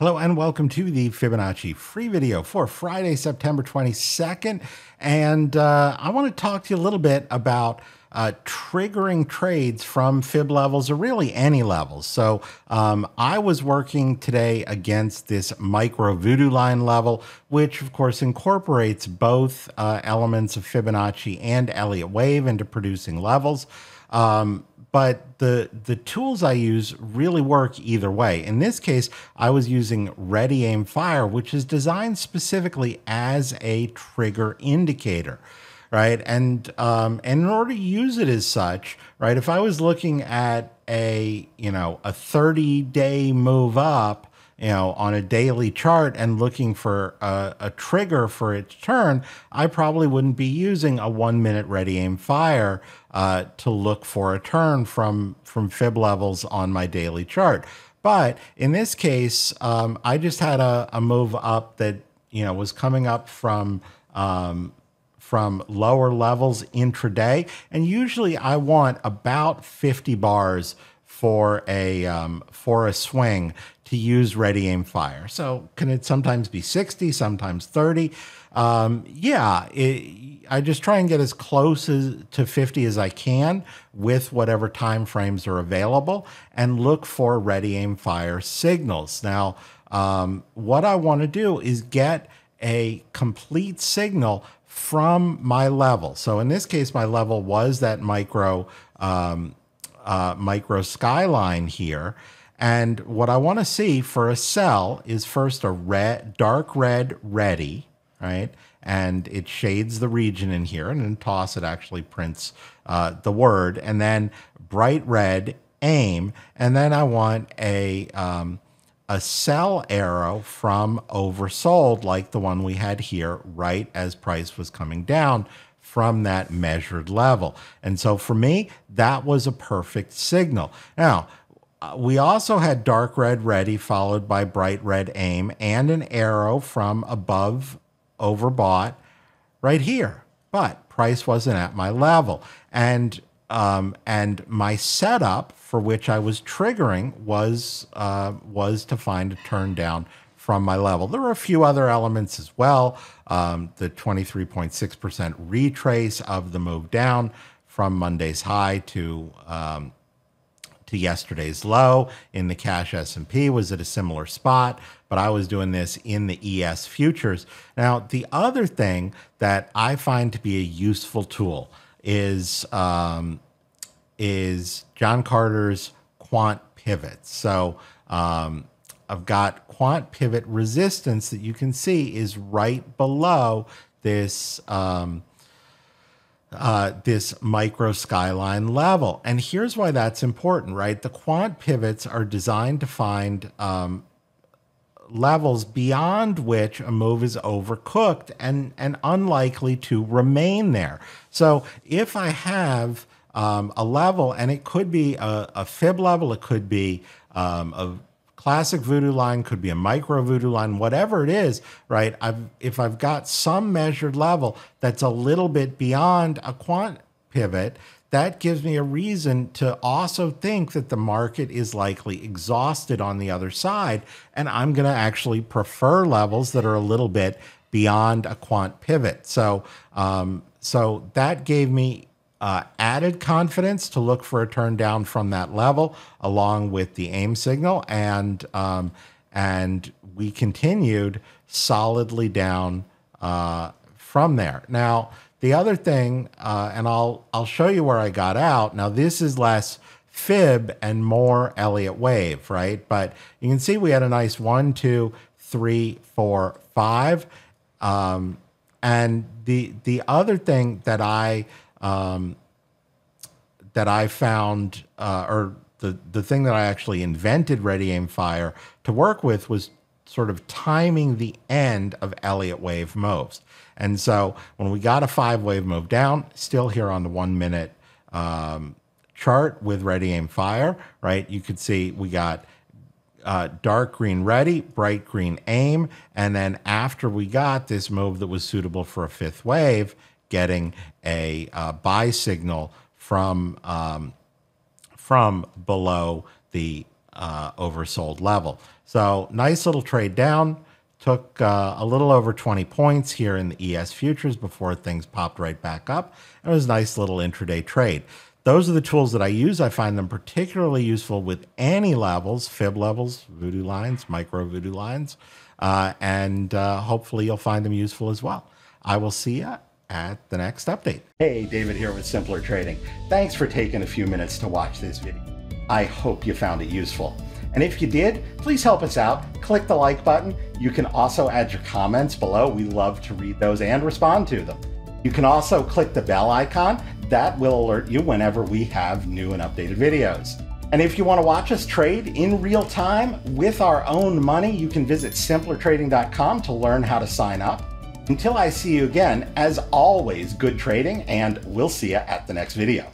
Hello and welcome to the Fibonacci free video for Friday, September 22nd. And uh, I want to talk to you a little bit about uh, triggering trades from fib levels or really any levels. So um, I was working today against this micro voodoo line level, which of course incorporates both uh, elements of Fibonacci and Elliott wave into producing levels. Um, but the the tools I use really work either way. In this case, I was using Ready Aim Fire, which is designed specifically as a trigger indicator, right? And um, and in order to use it as such, right? If I was looking at a you know a 30 day move up you know, on a daily chart and looking for a, a, trigger for its turn, I probably wouldn't be using a one minute ready aim fire uh, to look for a turn from from fib levels on my daily chart. But in this case, um, I just had a, a, move up that you know was coming up from um, from lower levels intraday, and usually I want about 50 bars for a um, for a swing to use ready aim fire. So can it sometimes be 60, sometimes 30? Um, yeah, it, I just try and get as close as, to 50 as I can with whatever time frames are available and look for ready aim fire signals. Now, um, what I want to do is get a complete signal from my level. So in this case, my level was that micro um, uh, micro skyline here. And what I want to see for a sell is first a red, dark red ready, right? And it shades the region in here. And in TOS, it actually prints uh, the word. And then bright red aim. And then I want a, um, a sell arrow from oversold, like the one we had here, right as price was coming down from that measured level. And so for me, that was a perfect signal. Now, uh, we also had dark red ready followed by bright red aim and an arrow from above overbought right here. But price wasn't at my level. And um, and my setup for which I was triggering was uh, was to find a turn down from my level. There were a few other elements as well. Um, the 23.6% retrace of the move down from Monday's high to um, to yesterday's low in the cash S&P was at a similar spot, but I was doing this in the ES futures. Now, the other thing that I find to be a useful tool is um, is John Carter's quant pivots. So um, I've got quant pivot resistance that you can see is right below this um, uh, this micro skyline level. And here's why that's important, right? The quant pivots are designed to find um, levels beyond which a move is overcooked and, and unlikely to remain there. So if I have um, a level, and it could be a, a fib level, it could be um, a classic voodoo line, could be a micro voodoo line, whatever it is, right? I've, if I've got some measured level that's a little bit beyond a quant pivot, that gives me a reason to also think that the market is likely exhausted on the other side. And I'm going to actually prefer levels that are a little bit beyond a quant pivot. So, um, so that gave me uh, added confidence to look for a turn down from that level, along with the aim signal, and um, and we continued solidly down uh, from there. Now, the other thing, uh, and I'll I'll show you where I got out. Now, this is less fib and more Elliott wave, right? But you can see we had a nice one, two, three, four, five. Um, and the the other thing that I um, that I found, uh, or the, the thing that I actually invented Ready Aim Fire to work with was sort of timing the end of Elliott wave moves. And so when we got a five wave move down, still here on the one minute um, chart with Ready Aim Fire, right? You could see we got uh, dark green ready, bright green aim. And then after we got this move that was suitable for a fifth wave, getting a uh, buy signal from um, from below the uh, oversold level. So nice little trade down. Took uh, a little over 20 points here in the ES futures before things popped right back up. It was a nice little intraday trade. Those are the tools that I use. I find them particularly useful with any levels, fib levels, voodoo lines, micro voodoo lines, uh, and uh, hopefully you'll find them useful as well. I will see you at the next update. Hey, David here with Simpler Trading. Thanks for taking a few minutes to watch this video. I hope you found it useful. And if you did, please help us out. Click the like button. You can also add your comments below. We love to read those and respond to them. You can also click the bell icon. That will alert you whenever we have new and updated videos. And if you want to watch us trade in real time with our own money, you can visit simplertrading.com to learn how to sign up. Until I see you again, as always, good trading, and we'll see you at the next video.